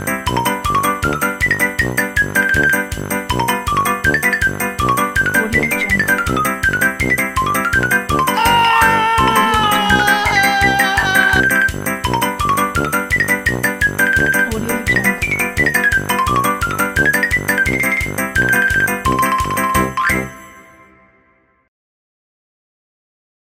Música